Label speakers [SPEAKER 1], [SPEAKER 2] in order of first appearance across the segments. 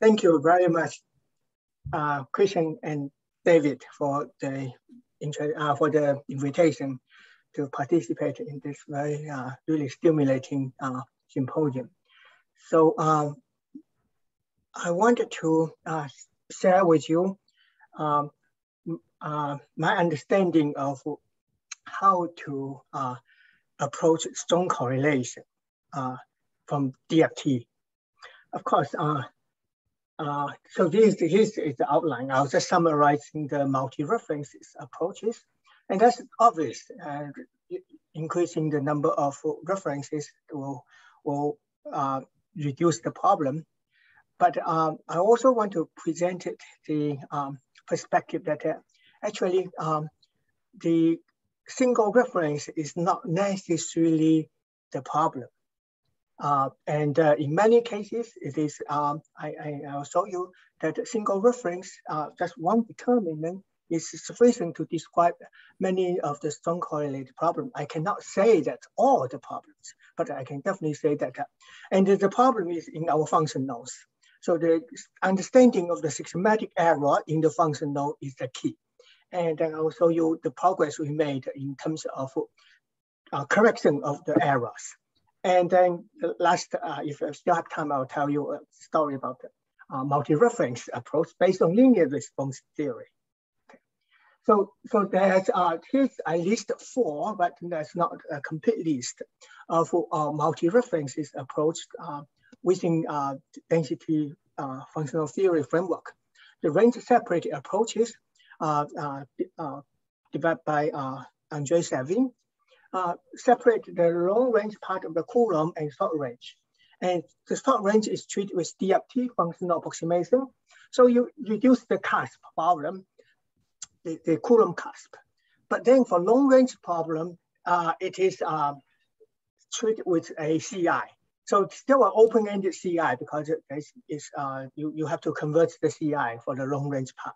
[SPEAKER 1] thank you very much, uh, Christian and David, for the uh, for the invitation to participate in this very uh, really stimulating uh, symposium. So um, I wanted to uh, share with you um, uh, my understanding of how to uh, approach strong correlation uh, from DFT. Of course, uh, so this, this is the outline. I was just summarizing the multi-references approaches. And that's obvious, uh, increasing the number of references will, will uh, reduce the problem. But um, I also want to present the um, perspective that uh, actually um, the single reference is not necessarily the problem. Uh, and uh, in many cases, it is, um, I, I, will show you that a single reference, uh, just one determinant is sufficient to describe many of the strong correlated problems. I cannot say that all the problems, but I can definitely say that. Uh, and the problem is in our functionals. So the understanding of the systematic error in the functional is the key. And then I'll show you the progress we made in terms of uh, correction of the errors. And then the last, uh, if I still have time, I'll tell you a story about the uh, multi-reference approach based on linear response theory. So, so there's, uh, here's, I list four, but that's not a complete list of uh, multi-references approach uh, within uh, density uh, functional theory framework. The range separated approaches developed by Andre Savin uh, separate the long range part of the Coulomb and short range. And the short range is treated with DFT functional approximation. So you reduce the cusp problem, the, the Coulomb cusp. But then for long range problem, uh, it is um, treated with a CI. So it's still an open-ended CI because it is, uh, you, you have to convert the CI for the long range part.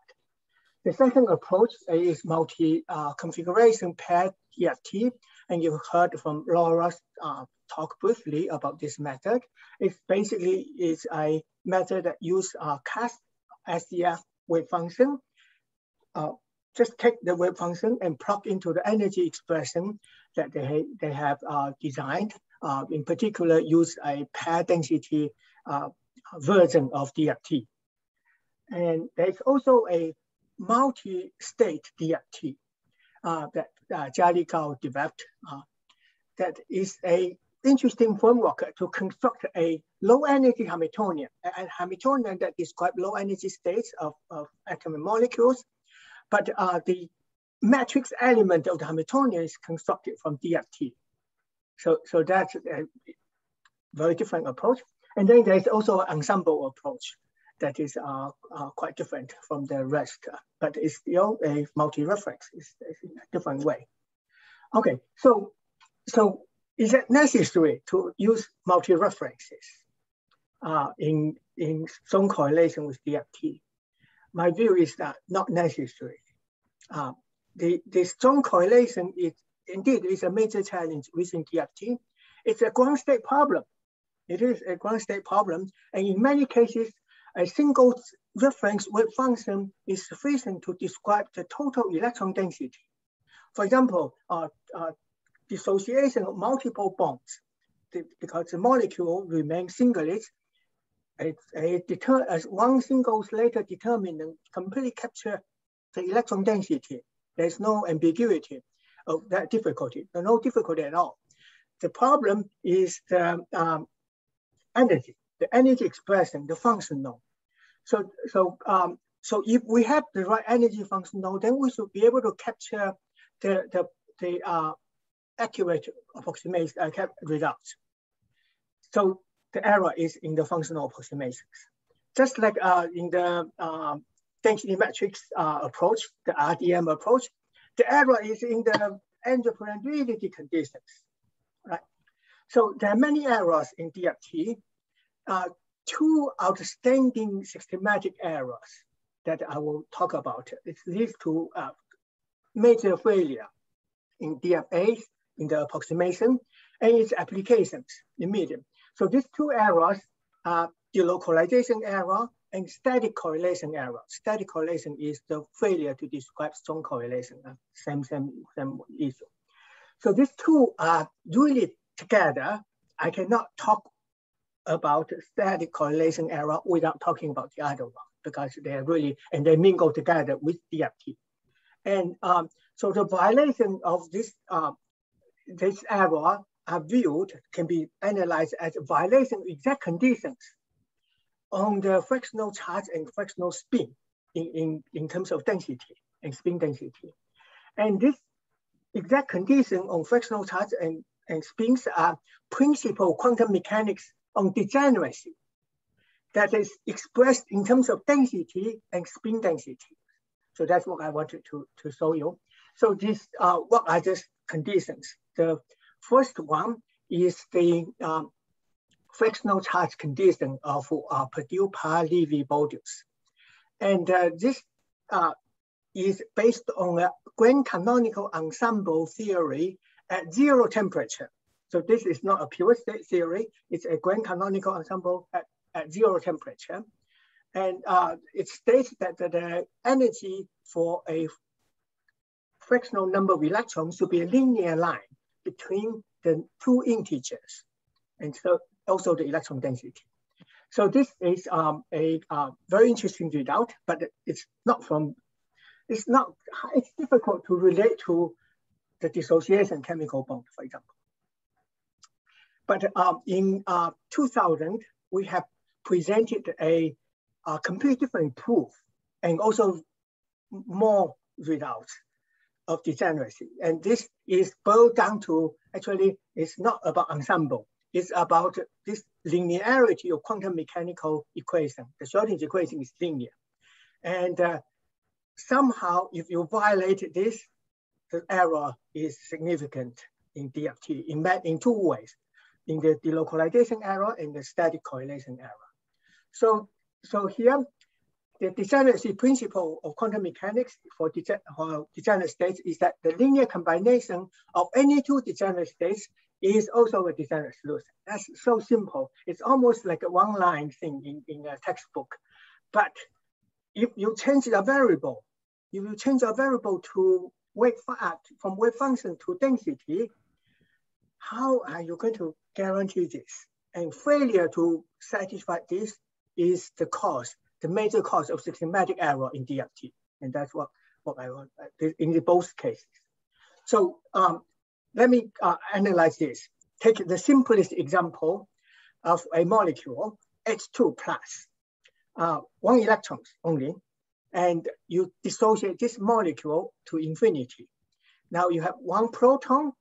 [SPEAKER 1] The second approach is multi-configuration uh, paired DFT. And you heard from Laura's uh, talk briefly about this method. It basically is a method that uses uh, cast SDF wave function. Uh, just take the wave function and plug into the energy expression that they, they have uh, designed. Uh, in particular, use a pair density uh, version of DFT. And there's also a multi-state DFT uh, that uh, Gao developed uh, that is a interesting framework to construct a low energy Hamiltonian, a Hamiltonian that describe low energy states of, of atomic molecules. But uh, the matrix element of the Hamiltonian is constructed from DFT. So, so that's a very different approach. And then there's also an ensemble approach that is uh, uh, quite different from the rest, but it's still a multi-reference. It's, it's, in a different way. Okay, so so is it necessary to use multi-references uh, in in some correlation with DFT? My view is that not necessary. Uh, the the strong correlation is indeed is a major challenge within DFT. It's a ground state problem. It is a ground state problem, and in many cases, a single reference wave function is sufficient to describe the total electron density. For example, uh, uh, dissociation of multiple bonds, the, because the molecule remains singlet, a, a as one single Slater determinant completely capture the electron density. There's no ambiguity of that difficulty, no difficulty at all. The problem is the um, energy the energy expression, the functional. So, so, um, so if we have the right energy functional, then we should be able to capture the, the, the uh, accurate approximation uh, results. So the error is in the functional approximations. Just like uh, in the uh, density matrix uh, approach, the RDM approach, the error is in the N-representability conditions, right? So there are many errors in DFT uh, two outstanding systematic errors that I will talk about. It leads to uh, major failure in DFA, in the approximation, and its applications in medium. So these two errors are delocalization error and static correlation error. Static correlation is the failure to describe strong correlation, uh, same, same, same issue. So these two are really together. I cannot talk about static correlation error without talking about the other one because they're really, and they mingle together with DFT. And um, so the violation of this, uh, this error are viewed, can be analyzed as violation of exact conditions on the fractional charge and fractional spin in, in, in terms of density and spin density. And this exact condition on fractional charge and, and spins are principal quantum mechanics on degeneracy that is expressed in terms of density and spin density. So that's what I wanted to, to show you. So this, uh, what are the conditions? The first one is the um, fractional charge condition of uh, Perdew-Parr-Levy-Balduz. And uh, this uh, is based on a grand canonical ensemble theory at zero temperature. So this is not a pure state theory, it's a grand canonical ensemble at, at zero temperature. And uh, it states that the energy for a fractional number of electrons should be a linear line between the two integers. And so also the electron density. So this is um, a uh, very interesting result, but it's not from, it's not, it's difficult to relate to the dissociation chemical bond, for example. But um, in uh, 2000, we have presented a, a completely different proof and also more results of degeneracy. And this is boiled down to, actually, it's not about ensemble It's about this linearity of quantum mechanical equation. The Schrodinger equation is linear. And uh, somehow, if you violate this, the error is significant in DFT in, in two ways, in the delocalization error and the static correlation error. So, so here, the degeneracy principle of quantum mechanics for, for degenerate states is that the linear combination of any two degenerate states is also a degenerate solution. That's so simple. It's almost like a one line thing in, in a textbook. But if you change a variable, if you change a variable to wave uh, from wave function to density, how are you going to guarantee this? And failure to satisfy this is the cause, the major cause of systematic error in DFT. And that's what, what I want in both cases. So um, let me uh, analyze this. Take the simplest example of a molecule, H2 plus, uh, one electrons only, and you dissociate this molecule to infinity. Now you have one proton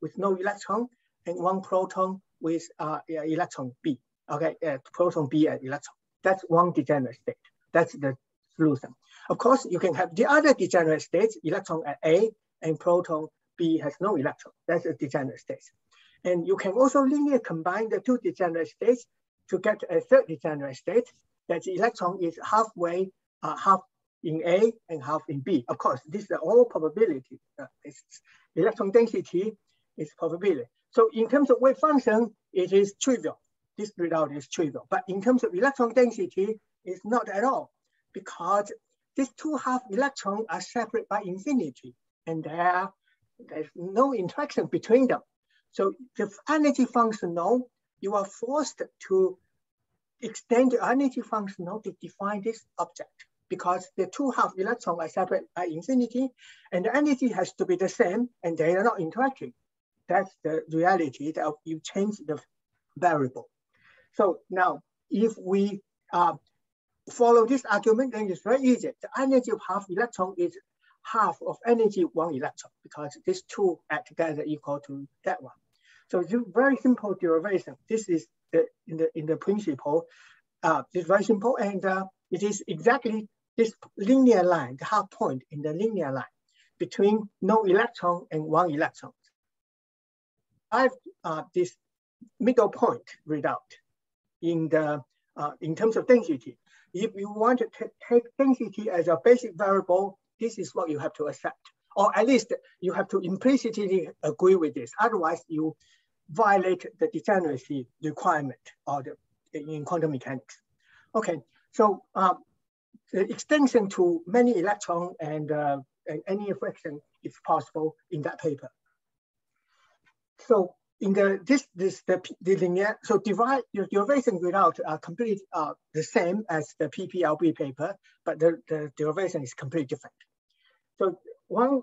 [SPEAKER 1] with no electron and one proton with uh, electron B, okay, uh, proton B and electron. That's one degenerate state. That's the solution. Of course, you can have the other degenerate states, electron at A and proton B has no electron. That's a degenerate state. And you can also linearly combine the two degenerate states to get a third degenerate state that the electron is halfway, uh, half in A and half in B. Of course, these are all probability. Uh, electron density is probability. So in terms of wave function, it is trivial. This result is trivial. But in terms of electron density, it's not at all because these two half electrons are separate by infinity and there there's no interaction between them. So the energy functional, you are forced to extend the energy functional to define this object because the two half electrons are separate by infinity and the energy has to be the same and they are not interacting. That's the reality that you change the variable. So now if we uh, follow this argument, then it's very easy. The energy of half electron is half of energy one electron because these two add together equal to that one. So it's very simple derivation. This is the, in the in the principle. Uh, it's very simple and uh, it is exactly this linear line, the half point in the linear line between no electron and one electron. I have uh, this middle point result in the uh, in terms of density. If you want to take density as a basic variable, this is what you have to accept. Or at least you have to implicitly agree with this. Otherwise, you violate the degeneracy requirement or the, in quantum mechanics. Okay, So um, the extension to many electron and, uh, and any fraction is possible in that paper. So in the this this the, the linear so divide your derivation without are complete uh, the same as the PPLB paper, but the, the derivation is completely different. So one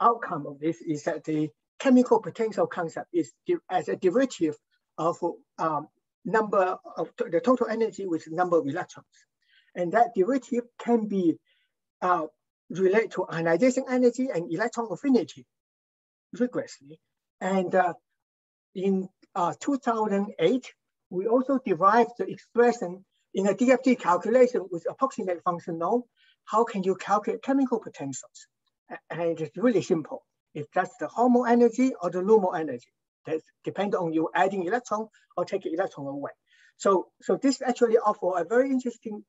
[SPEAKER 1] outcome of this is that the chemical potential concept is as a derivative of um, number of the total energy with number of electrons. And that derivative can be uh, related to ionization energy and electron affinity rigorously. And uh, in uh, 2008, we also derived the expression in a DFT calculation with approximate functional. How can you calculate chemical potentials? And it's really simple. If that's the HOMO energy or the LUMO energy, that depends on you adding electron or taking electron away. So, so this actually offer a very interesting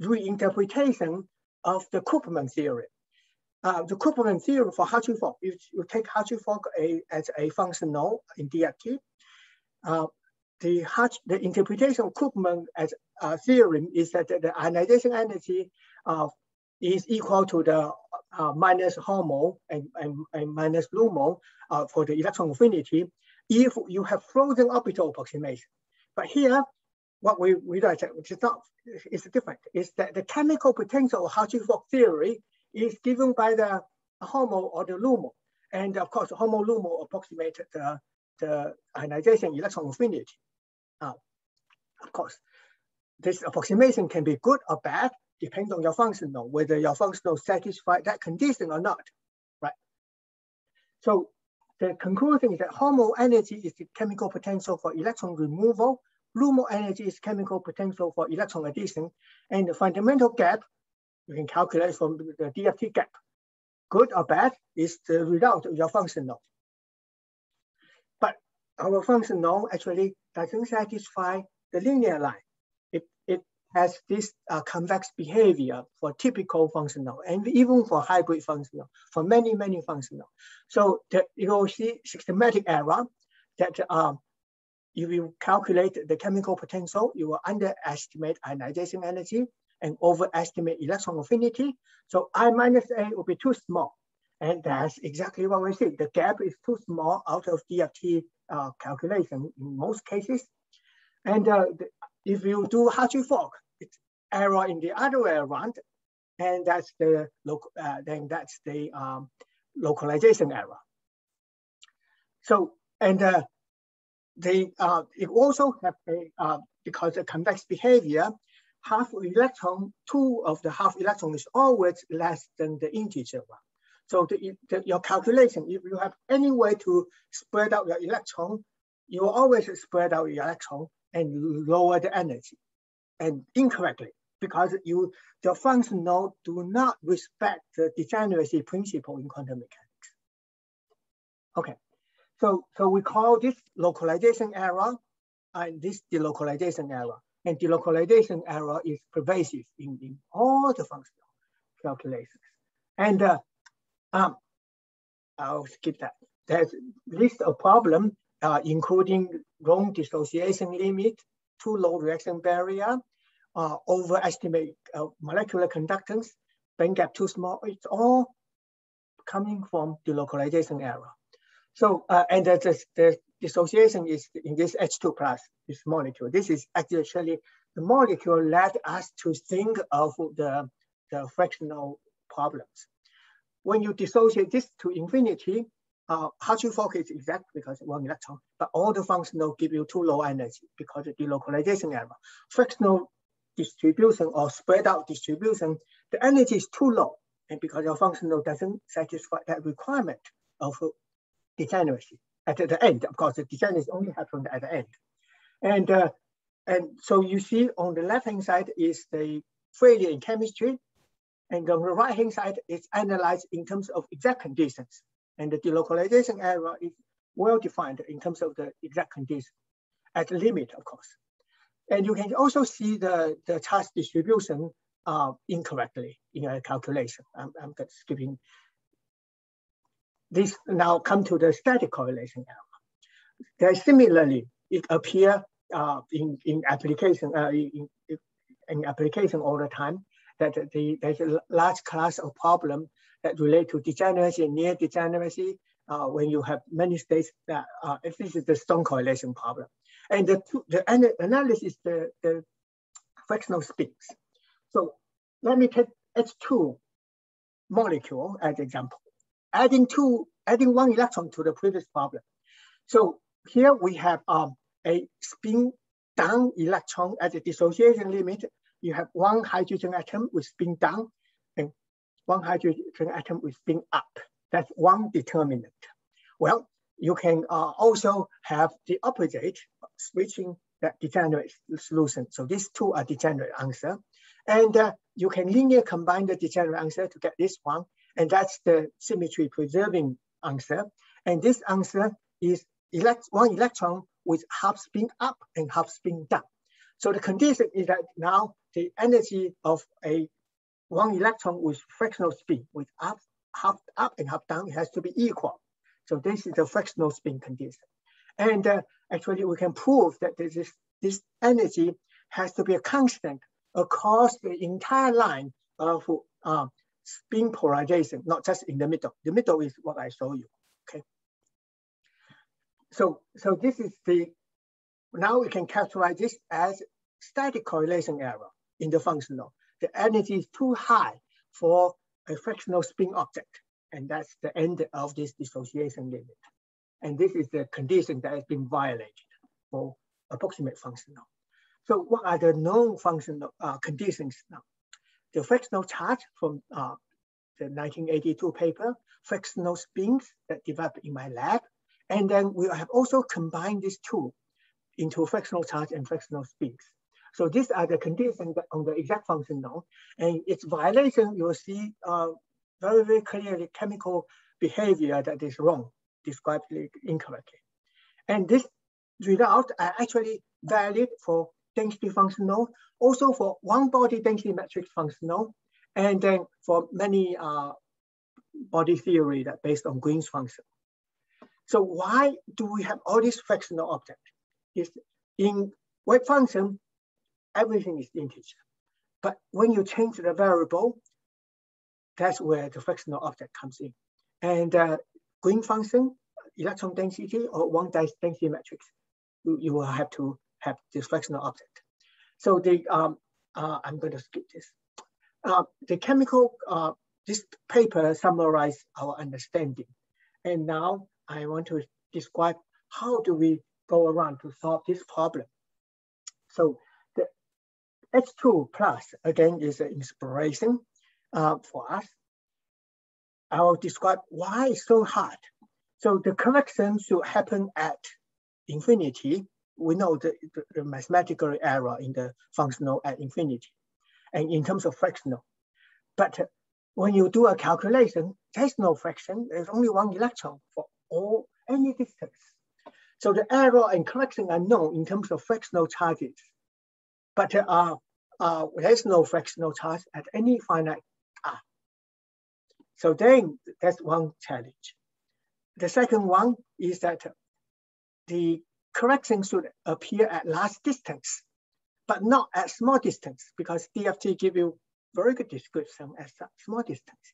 [SPEAKER 1] reinterpretation of the Koopman theory. Uh, the Koopman theory for Hartree-Fock, you, you take Hartree-Fock as a functional in DFT. Uh, the, the interpretation of Koopman as a theorem is that the ionization energy uh, is equal to the uh, minus HOMO and, and, and minus LUMO uh, for the electron affinity if you have frozen orbital approximation. But here, what we realize which is not is different, is that the chemical potential of Hartree-Fock theory is given by the HOMO or the LUMO. And of course, HOMO LUMO approximated the, the ionization electron affinity. Uh, of course, this approximation can be good or bad, depends on your functional, whether your functional satisfy that condition or not, right? So the conclusion is that HOMO energy is the chemical potential for electron removal LUMO energy is chemical potential for electron addition, and the fundamental gap you can calculate from the DFT gap. Good or bad is the result of your functional. But our functional actually doesn't satisfy the linear line. It, it has this uh, convex behavior for typical functional and even for hybrid functional, for many, many functional. So the, you will see systematic error that um, if you calculate the chemical potential, you will underestimate ionization energy and overestimate electron affinity. So I minus A will be too small. And that's exactly what we see. The gap is too small out of DFT uh, calculation in most cases. And uh, if you do Hartree-Fock, it's error in the other way around. And that's the local, uh, then that's the um, localization error. So, and uh, they uh, it also have a uh, because the convex behavior, half electron, two of the half electron is always less than the integer one. So the, the, your calculation, if you have any way to spread out your electron, you will always spread out your electron and lower the energy, and incorrectly because you the functional do not respect the degeneracy principle in quantum mechanics. Okay. So, so we call this localization error and this delocalization error. And delocalization error is pervasive in, in all the functional calculations. And uh, um, I'll skip that. There's list of problem, uh, including wrong dissociation limit, too low reaction barrier, uh, overestimate uh, molecular conductance, band gap too small. It's all coming from delocalization error. So, uh, and there's, the, the, dissociation is in this H2 plus, this molecule. This is actually the molecule led us to think of the, the fractional problems. When you dissociate this to infinity, uh, Hartree-Fock is exact because one electron, but all the functional give you too low energy because of the delocalization error. Fractional distribution or spread out distribution, the energy is too low. And because your functional doesn't satisfy that requirement of degeneracy at the end. Of course, the design is only happens at the end. And, uh, and so you see on the left-hand side is the failure in chemistry. And on the right-hand side is analyzed in terms of exact conditions. And the delocalization error is well defined in terms of the exact condition at the limit, of course. And you can also see the, the charge distribution uh, incorrectly in a calculation. I'm, I'm skipping this now come to the static correlation error. Similarly, it appear uh, in, in application, uh, in, in application all the time that the, there's a large class of problem that relate to degeneracy and near degeneracy uh, when you have many states that uh, this is the strong correlation problem. And the, two, the analysis, the, the fractional spins. So let me take H2 molecule as example. Adding two, adding one electron to the previous problem. So here we have um, a spin down electron at the dissociation limit. You have one hydrogen atom with spin down and one hydrogen atom with spin up. That's one determinant. Well, you can uh, also have the opposite, switching that degenerate solution. So these two are degenerate answer. And uh, you can linear combine the degenerate answer to get this one. And that's the symmetry preserving answer. And this answer is elect one electron with half spin up and half spin down. So the condition is that now the energy of a one electron with fractional spin with half, half up and half down has to be equal. So this is the fractional spin condition. And uh, actually we can prove that this, is, this energy has to be a constant across the entire line of uh, spin polarization, not just in the middle. The middle is what I show you, okay? So, so this is the, now we can characterize this as static correlation error in the functional. The energy is too high for a fractional spin object. And that's the end of this dissociation limit. And this is the condition that has been violated for approximate functional. So what are the known functional uh, conditions now? The fractional charge from uh, the 1982 paper, fractional spins that developed in my lab. And then we have also combined these two into fractional charge and fractional spins. So these are the conditions on the exact function functional. And its violation, you'll see uh, very, very clearly chemical behavior that is wrong, described incorrectly. And this result are actually valid for density functional, also for one body density matrix functional, and then for many uh, body theory that based on Green's function. So why do we have all these fractional objects? Is in wave function, everything is integer. But when you change the variable, that's where the fractional object comes in. And uh, Green function, electron density, or one density matrix, you, you will have to have this fractional object. So the um, uh, I'm going to skip this. Uh, the chemical, uh, this paper summarized our understanding. And now I want to describe how do we go around to solve this problem. So the H2 plus, again, is an inspiration uh, for us. I will describe why it's so hard. So the correction should happen at infinity. We know the, the, the mathematical error in the functional at infinity and in terms of fractional. But when you do a calculation, there's no fraction. There's only one electron for all any distance. So the error and correction are known in terms of fractional charges. But uh, uh, there's no fractional charge at any finite r. So then that's one challenge. The second one is that the correction should appear at large distance, but not at small distance because DFT give you very good description at small distances.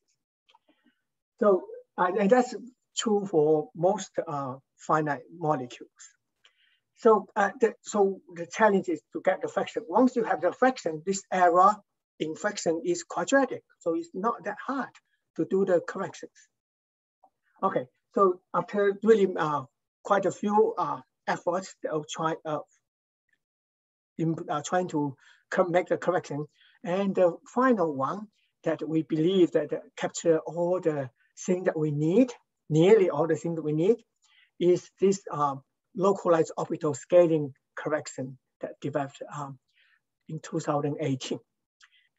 [SPEAKER 1] So, and that's true for most uh, finite molecules. So, uh, the, so the challenge is to get the fraction. Once you have the fraction, this error in fraction is quadratic. So it's not that hard to do the corrections. Okay, so after really uh, quite a few uh, efforts of try, uh, in, uh, trying to make the correction, and the final one that we believe that capture all the things that we need, nearly all the things that we need, is this um, localized orbital scaling correction that developed um, in 2018.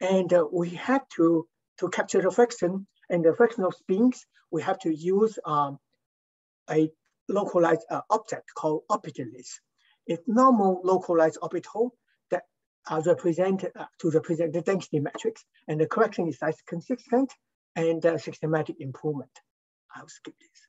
[SPEAKER 1] And uh, we had to, to capture the fraction and the fractional spins, we have to use um, a localized uh, object called orbitalets. It's normal localized orbital that are represented uh, to represent the density matrix, and the correction is size consistent and uh, systematic improvement. I'll skip this.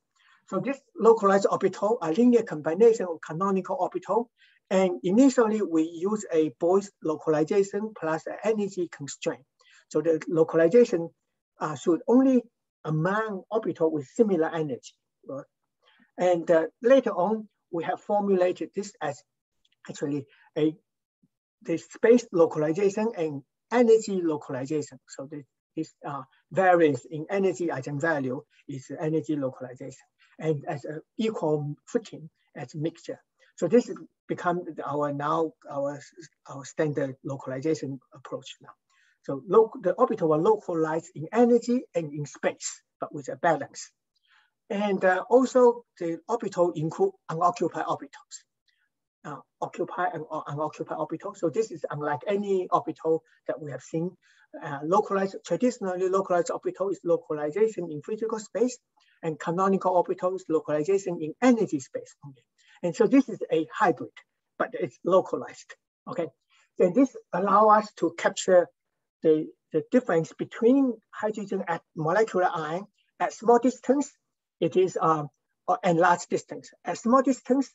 [SPEAKER 1] So this localized orbital, a linear combination of canonical orbital And initially we use a Boys localization plus an energy constraint. So the localization uh, should only among orbital with similar energy. And uh, later on, we have formulated this as actually a the space localization and energy localization. So the, this uh, variance in energy eigenvalue is energy localization and as an equal footing as mixture. So this has become our now our, our standard localization approach now. So the orbital are localized in energy and in space, but with a balance. And uh, also the orbital include unoccupied orbitals, uh, occupied and unoccupied orbitals. So this is unlike any orbital that we have seen. Uh, localized, traditionally localized orbital is localization in physical space and canonical orbital is localization in energy space only. And so this is a hybrid, but it's localized, okay? Then this allow us to capture the, the difference between hydrogen at molecular ion at small distance, it is um, and large distance. At small distance,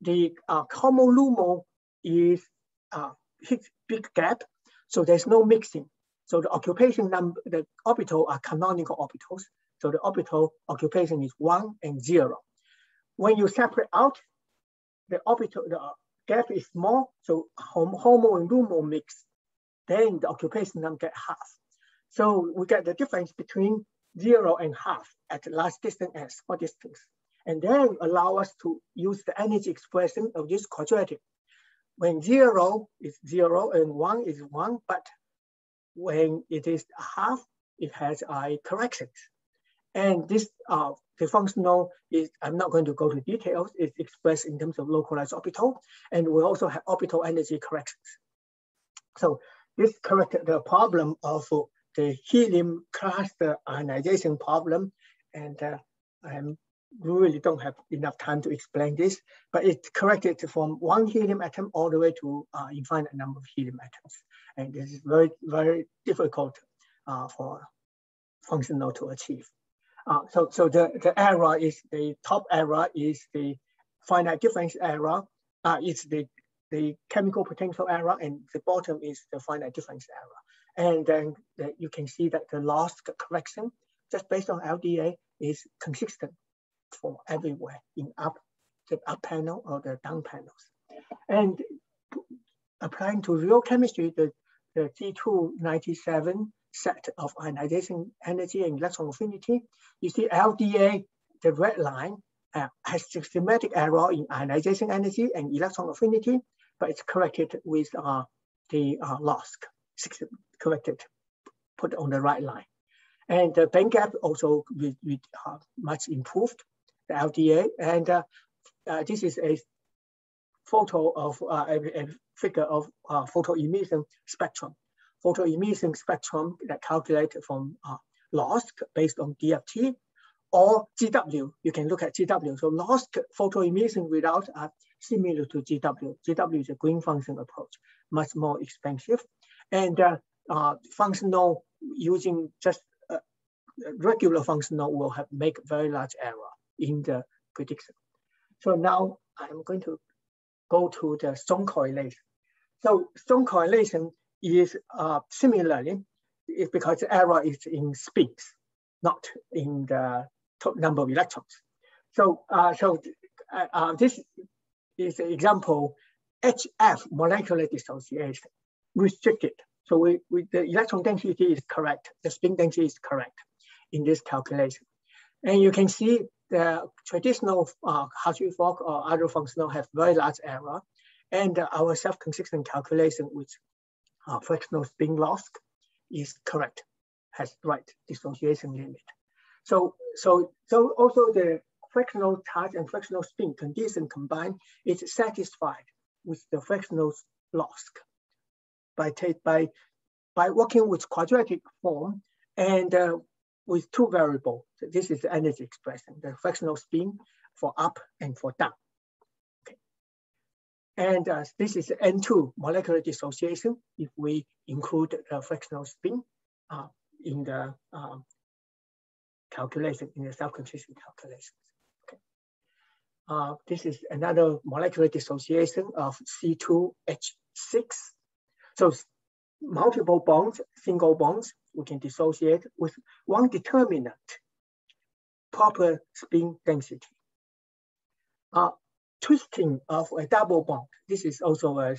[SPEAKER 1] the uh, HOMO is uh, big gap, so there's no mixing. So the occupation number, the orbital are canonical orbitals. So the orbital occupation is one and zero. When you separate out, the orbital, the gap is small, so HOMO and LUMO mix then the occupation number get half. So we get the difference between zero and half at large distance and small distance. And then allow us to use the energy expression of this quadratic. When zero is zero and one is one, but when it is half, it has a correction. And this, uh, the functional is, I'm not going to go to details, it's expressed in terms of localized orbital, and we also have orbital energy corrections. So this corrected the problem of the helium cluster ionization problem. And uh, I really don't have enough time to explain this, but it corrected from one helium atom all the way to uh, infinite number of helium atoms. And this is very, very difficult uh, for functional to achieve. Uh, so so the, the error is the top error is the finite difference error. Uh, it's the the chemical potential error, and the bottom is the finite difference error. And then the, you can see that the LOSC correction, just based on LDA, is consistent for everywhere in up the up panel or the down panels. And applying to real chemistry, the, the G297 set of ionization energy and electron affinity, you see LDA, the red line, uh, has systematic error in ionization energy and electron affinity, but it's corrected with uh, the uh, LOSC, corrected, put on the right line. And the band gap also with, uh, much improved, the LDA. And uh, uh, this is a photo of uh, a, a, figure of uh, photo emission spectrum. Photo emission spectrum that calculated from uh, LOSC based on DFT or GW. You can look at GW. So LOSC photo emission without are similar to GW. GW is a green function approach, much more expensive. And uh, functional using just uh, regular functional will have make very large error in the prediction. So now I'm going to go to the strong correlation. So strong correlation is uh, similarly, it's because the error is in speeds, not in the number of electrons. So, uh, so uh, uh this is an example, HF molecular dissociation, restricted. So we, we, the electron density is correct, the spin density is correct in this calculation. And you can see the traditional uh, Hartree-Fock or other functional have very large error. And uh, our self-consistent calculation with uh, fractional spin LOSC is correct, has right dissociation limit. So, so, so also the fractional charge and fractional spin condition combined is satisfied with the fractional LOSC by, take by, by working with quadratic form and uh, with two variables. So this is the energy expression, the fractional spin for up and for down. Okay. And uh, this is N2 molecular dissociation if we include the fractional spin uh, in the uh, calculation, in the self-consistent calculations. uh, this is another molecular dissociation of C2H6. So multiple bonds, single bonds, we can dissociate with one determinant, proper spin density. Uh, twisting of a double bond, this is also a,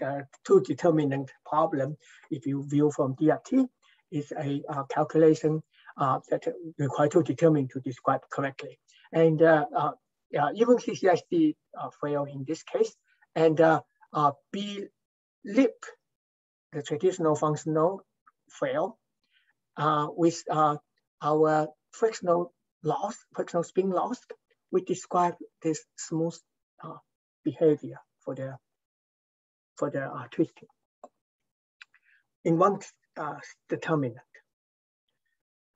[SPEAKER 1] a two determinant problem. If you view from DFT, it's a uh, calculation uh, that require two determinant to describe correctly. And uh, uh, even CCSD uh, fail in this case. And uh, B lip the traditional functional fail uh, with uh, our fractional LOSC, fractional spin LOSC, we describe this smooth uh, behavior for the for the uh, twisting in one uh, determinant.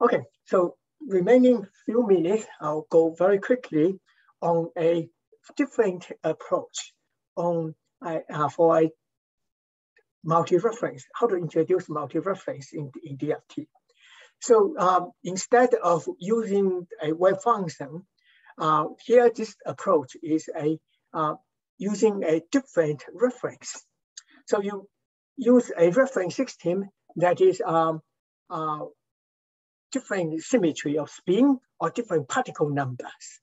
[SPEAKER 1] Okay, so remaining few minutes, I'll go very quickly on a different approach on uh, for a multi-reference, how to introduce multi-reference in, in DFT. So um, instead of using a wave function, uh, here this approach is a uh, using a different reference. So you use a reference system that is um, uh, different symmetry of spin or different particle numbers.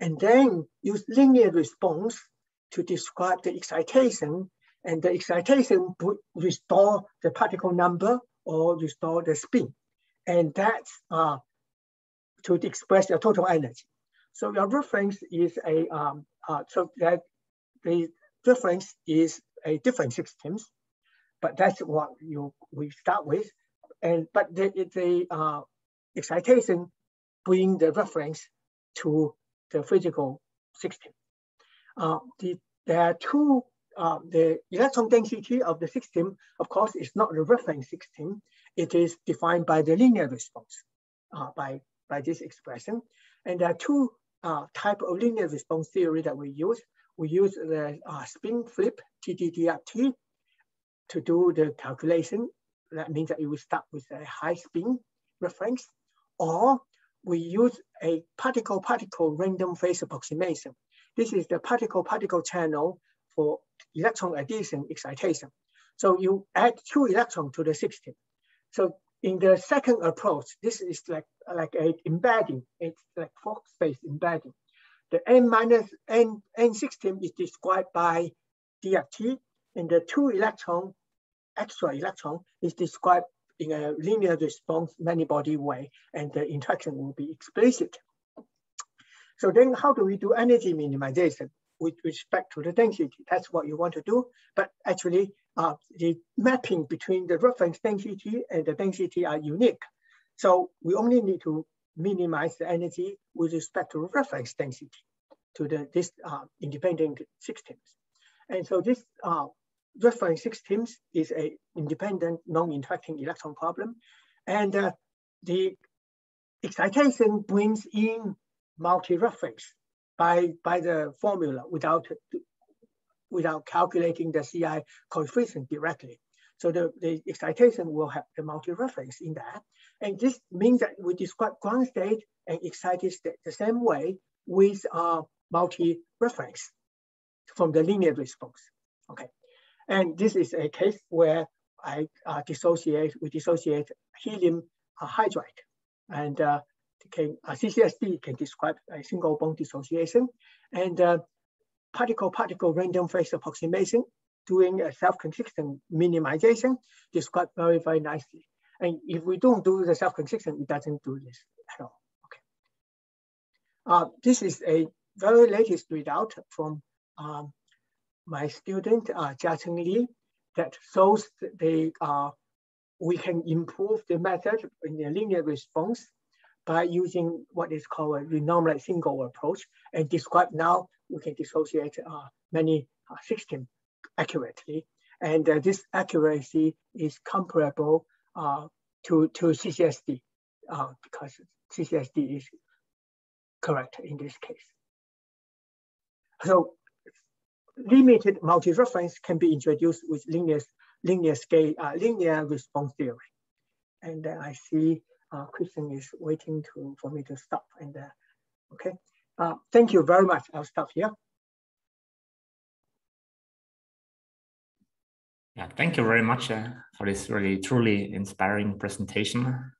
[SPEAKER 1] And then use linear response to describe the excitation and the excitation would restore the particle number or restore the spin. And that's uh, to express the total energy. So your reference is a, um, uh, so that the reference is a different systems, but that's what you we start with. And but the, the uh, excitation bring the reference to the physical system. Uh, the, there are two uh, the electron density of the system, of course, is not the reference system. It is defined by the linear response uh, by, by this expression. And there are two uh, type of linear response theory that we use. We use the uh, spin flip TDDFT to do the calculation. That means that it will start with a high spin reference, or we use a particle-particle random phase approximation. This is the particle-particle channel for electron addition excitation. So you add two electrons to the system. So in the second approach, this is like, like a embedding, it's like Fock space embedding. The n minus n, n system is described by DFT, and the two electron, extra electron, is described in a linear response many-body way, and the interaction will be explicit. So then how do we do energy minimization? With respect to the density. That's what you want to do. But actually, uh, the mapping between the reference density and the density are unique. So we only need to minimize the energy with respect to reference density to the this uh, independent systems. And so this uh, reference systems is a independent non-interacting electron problem. And uh, the excitation brings in multi-reference by, by the formula without, without calculating the CI coefficient directly. So the, the excitation will have the multi-reference in that. And this means that we describe ground state and excited state the same way with uh, multi-reference from the linear response. Okay. And this is a case where I uh, dissociate, we dissociate helium uh, hydride. And uh, can, uh, CCSD can describe a single bond dissociation and uh, particle-particle random phase approximation doing a self-consistent minimization described very, very nicely. And if we don't do the self-consistent, it doesn't do this at all. Okay. Uh, this is a very latest readout from um, my student, uh, Jiacheng Li, that shows the, uh, we can improve the method in the linear response by using what is called a renormalized single approach and describe now we can dissociate uh, many uh, systems accurately. And uh, this accuracy is comparable uh, to, to CCSD uh, because CCSD is correct in this case. So limited multi-reference can be introduced with linear, linear scale, uh, linear response theory. And I see uh, Christian is waiting to for me to stop. And uh, okay, Uh, thank you very much. I'll stop here.
[SPEAKER 2] Yeah, thank you very much uh, for this really truly inspiring presentation.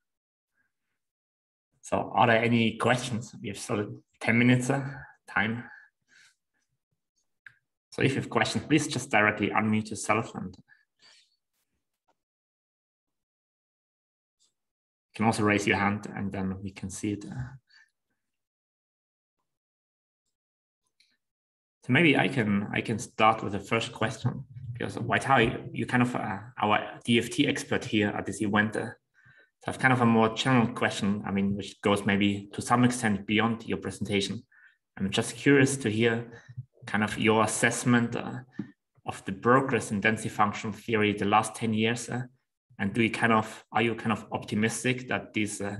[SPEAKER 2] So are there any questions? We have sort of 10 minutes uh, time. So if you have questions, please just directly unmute yourself and can also raise your hand and then we can see it. So maybe I can I can start with the first question because Weitao, you kind of uh, our DFT expert here at this event. Uh, so I have kind of a more general question. I mean, which goes maybe to some extent beyond your presentation. I'm just curious to hear kind of your assessment uh, of the progress in density function theory the last 10 years. And do you kind of, are you kind of optimistic that these uh,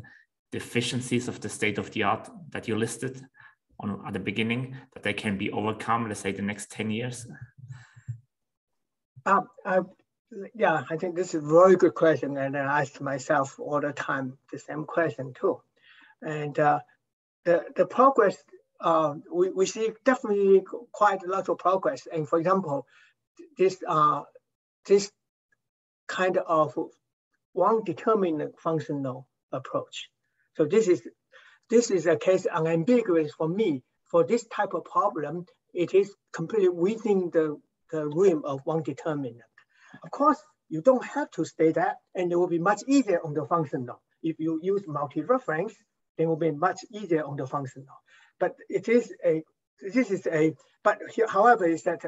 [SPEAKER 2] deficiencies of the state of the art that you listed on at the beginning, that they can be overcome, let's say the next 10 years?
[SPEAKER 1] Um, I, yeah, I think this is a very good question. And I ask myself all the time the same question too. And uh, the, the progress, uh, we, we see definitely quite a lot of progress. And for example, this, uh, this kind of one determined functional approach. So this is, this is a case unambiguous for me. For this type of problem, it is completely within the the realm of one determinant. Of course, you don't have to stay that, and it will be much easier on the functional. If you use multi-reference, it will be much easier on the functional. But it is a, this is a, but here, however, is that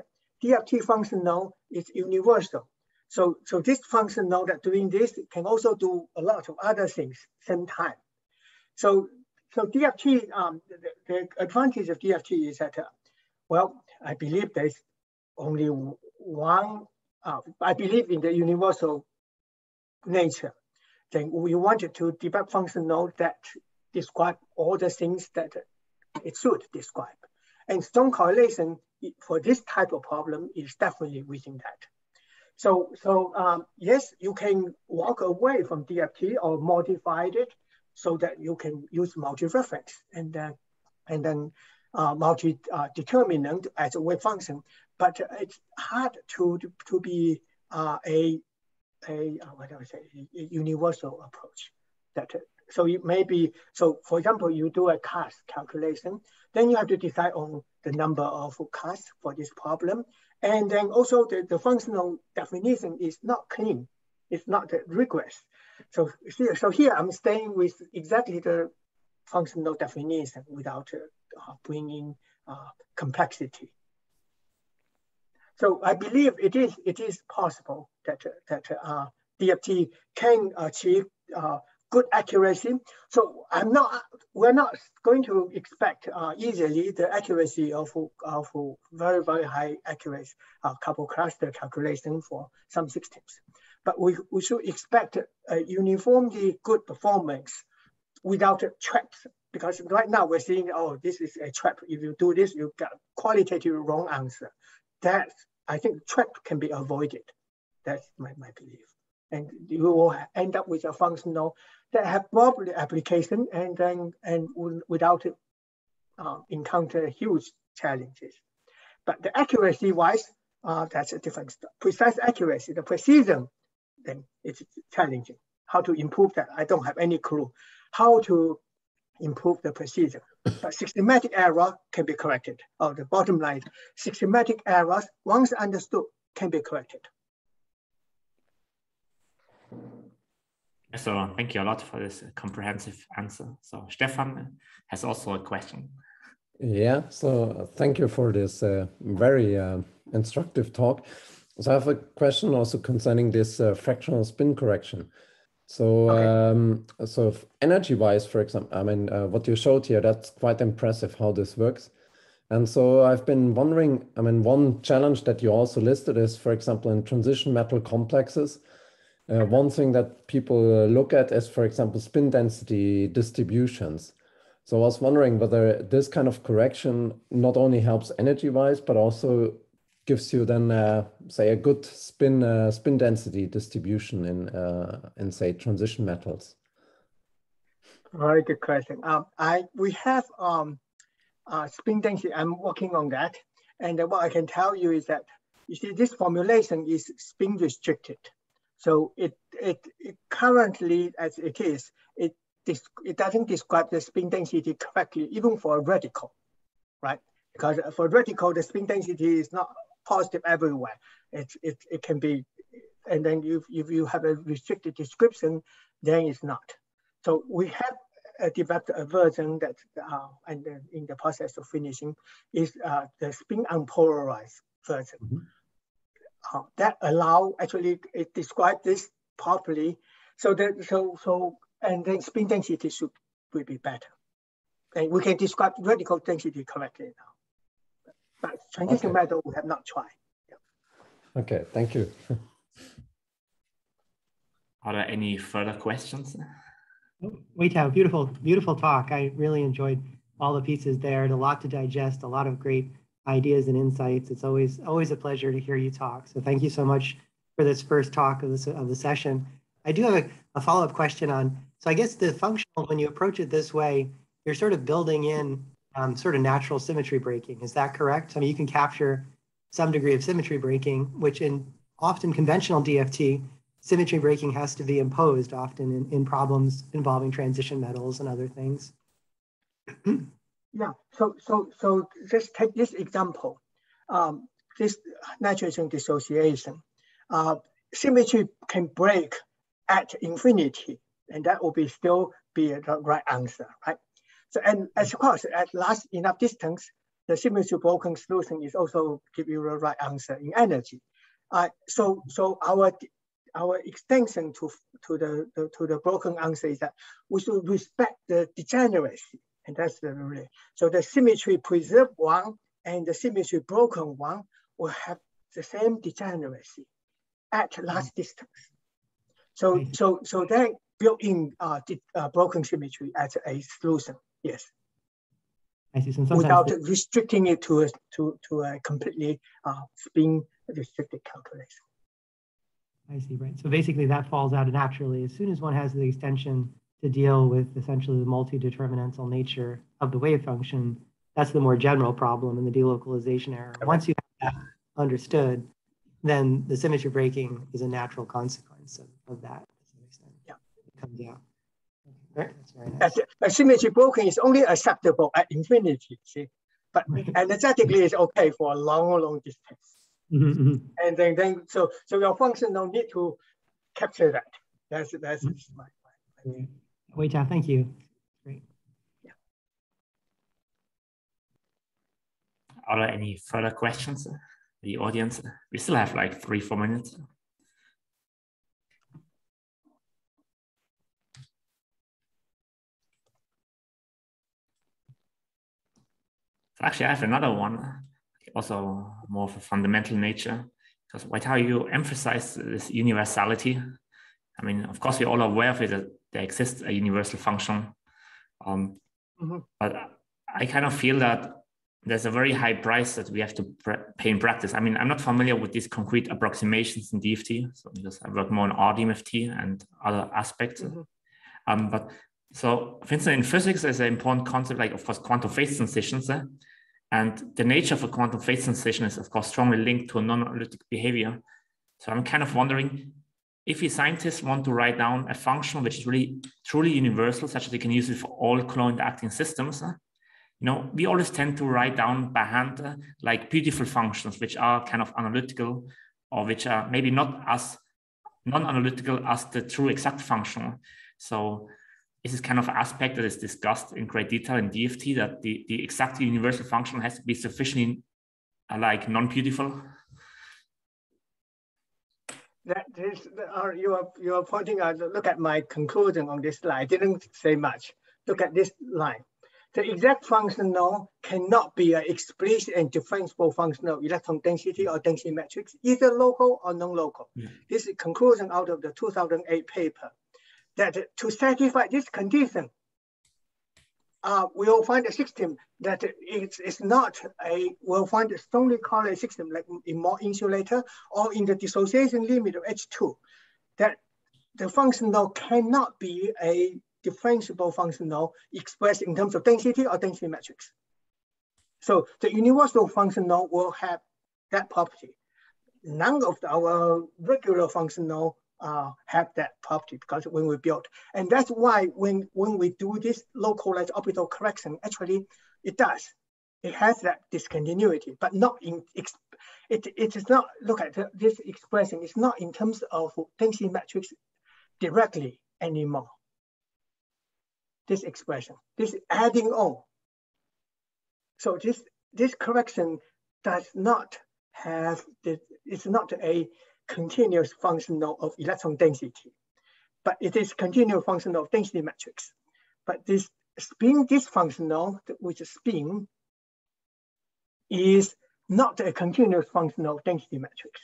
[SPEAKER 1] DFT functional is universal. So, so this functional that doing this can also do a lot of other things same time. So, so DFT, um, the, the advantage of DFT is that, uh, well, I believe there's only one, uh, I believe in the universal nature. Then we wanted to debug functional that describe all the things that it should describe. And strong correlation for this type of problem is definitely within that. So, so um, yes, you can walk away from DFT or modify it so that you can use multi-reference and, uh, and then uh, multi-determinant uh, as a wave function but it's hard to to be uh, a a uh, what do I say a universal approach. That so it may be so. For example, you do a CAS calculation, then you have to decide on the number of CAS for this problem, and then also the, the functional definition is not clean. It's not rigorous. So so here I'm staying with exactly the functional definition without uh, bringing uh, complexity. So I believe it is it is possible that that uh, DFT can achieve uh, good accuracy. So I'm not we're not going to expect uh, easily the accuracy of of very very high accuracy uh, couple cluster calculation for some systems, but we we should expect a uniformly good performance without traps because right now we're seeing, oh, this is a trap. If you do this, you get qualitative wrong answer that I think trap can be avoided. That's my, my belief. And you will end up with a functional that have probably application and then and without it, uh, encounter huge challenges. But the accuracy wise, uh, that's a different stuff. Precise accuracy, the precision, then it's challenging. How to improve that? I don't have any clue. How to improve the precision. But systematic error can be corrected. Oh, the bottom line, systematic errors, once understood, can be corrected.
[SPEAKER 2] So thank you a lot for this comprehensive answer. So Stefan has also a question.
[SPEAKER 3] Yeah, so thank you for this uh, very uh, instructive talk. So I have a question also concerning this uh, fractional spin correction. So, okay. um, so energy-wise, for example, I mean, uh, what you showed here, that's quite impressive how this works. And so I've been wondering, I mean, one challenge that you also listed is, for example, in transition metal complexes, uh, one thing that people uh, look at is, for example, spin density distributions. So I was wondering whether this kind of correction not only helps energy-wise, but also gives you then uh, say a good spin uh, spin density distribution in uh, in say transition metals?
[SPEAKER 1] Very good question. Um, I we have um, uh, spin density, I'm working on that. And what I can tell you is that, you see, this formulation is spin restricted. So it, it, it currently, as it is, it, it doesn't describe the spin density correctly, even for a radical, right? Because for radical, the spin density is not positive everywhere. It, it, it can be, and then if, if you have a restricted description, then it's not. So we have uh, developed a version that, uh, and in the process of finishing, is uh, the spin unpolarized version. Mm -hmm. Uh, that allow actually it describe this properly. So that so so and then spin density should will be better. And we can describe radical density correctly now. But transition okay. method we have not tried. Yeah.
[SPEAKER 3] Okay, thank you.
[SPEAKER 2] Are there any further questions?
[SPEAKER 4] Weitao, beautiful, beautiful talk. I really enjoyed all the pieces there. A lot to digest, a lot of great ideas and insights. It's always always a pleasure to hear you talk. So thank you so much for this first talk of this of the session. I do have a, a follow-up question on, so I guess the functional, when you approach it this way, you're sort of building in um, sort of natural symmetry breaking. Is that correct? I mean, you can capture some degree of symmetry breaking, which in often conventional DFT, symmetry breaking has to be imposed often in, in problems involving transition metals and other things.
[SPEAKER 1] yeah, so so so just take this example, um, this nitrogen dissociation. Uh, symmetry can break at infinity, and that will be still be the right answer, right? So and as of course at last enough distance, the symmetry broken solution is also give you the right answer in energy. Uh, so so our our extension to, to, the, the, to the broken answer is that we should respect the degeneracy. And that's the really, so the symmetry preserved one and the symmetry broken one will have the same degeneracy at last mm. distance. So, so, so that built in uh, uh, broken symmetry as a solution, yes.
[SPEAKER 4] I see.
[SPEAKER 1] Without restricting it to a, to, to a completely uh, spin restricted calculation.
[SPEAKER 4] I see, right. So basically that falls out naturally. As soon as one has the extension to deal with essentially the multi-determinantal nature of the wave function, that's the more general problem in the delocalization error. Once you have that understood, then the symmetry breaking is a natural consequence of, of that to some extent.
[SPEAKER 1] Yeah.
[SPEAKER 4] It comes out. Okay,
[SPEAKER 1] that's very nice. But symmetry broken is only acceptable at infinity, see? But energetically it's okay for a long, long distance. Mm-hmm. And then, then so so your function don't need to capture that. That's that's mm-hmm. my,
[SPEAKER 4] my, Wait, John, thank you. Great.
[SPEAKER 2] Yeah. Are there any further questions? The audience, we still have like three, four minutes. Actually, I have another one also more of a fundamental nature. Because Weitao you emphasize this universality. I mean, of course, we're all aware of it there exists a universal function. Um, mm-hmm. But I kind of feel that there's a very high price that we have to pay in practice. I mean, I'm not familiar with these concrete approximations in DFT, so because I work more on RDMFT and other aspects. Mm-hmm. Um, but so, for instance, in physics, there's an important concept like, of course, quantum phase transitions. Eh? And the nature of a quantum phase transition is, of course, strongly linked to a non-analytic behavior. So I'm kind of wondering if we scientists want to write down a function which is really truly universal, such that they can use it for all colloid acting systems, you know, we always tend to write down by hand uh, like beautiful functions, which are kind of analytical or which are maybe not as non-analytical as the true exact function. So this is kind of an aspect that is discussed in great detail in DFT that the, the exact universal function has to be sufficiently uh, like non-beautiful?
[SPEAKER 1] That is, uh, you are you are pointing out. Look at my conclusion on this slide. I didn't say much. Look at this line. The exact functional cannot be an explicit and differentiable functional electron density or density matrix, either local or non-local. Yeah. This is conclusion out of the 2008 paper that to satisfy this condition, uh, we'll find a system that it's, it's not a, we'll find a strongly correlated system like in Mott insulator or in the dissociation limit of H2, that the functional cannot be a differentiable functional expressed in terms of density or density matrix. So the universal functional will have that property. None of our regular functional uh, have that property because when we build, and that's why when, when we do this localized orbital correction, actually it does. It has that discontinuity, but not in, it, it is not, look at this expression, it's not in terms of density matrix directly anymore. This expression, this adding on. So this, this correction does not have, the, it's not a continuous functional of electron density, but it is continuous functional of density matrix. But this spin dysfunctional, which is spin, is not a continuous functional of density matrix.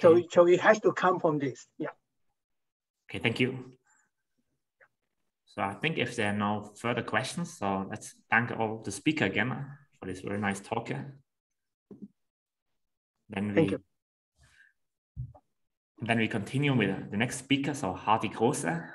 [SPEAKER 1] So, so it has to come from this, yeah.
[SPEAKER 2] Okay, thank you. So I think if there are no further questions, so let's thank all the speaker again for this very nice talk. Then we,
[SPEAKER 1] Thank you.
[SPEAKER 2] Then we continue with the next speaker, so Hardy Große.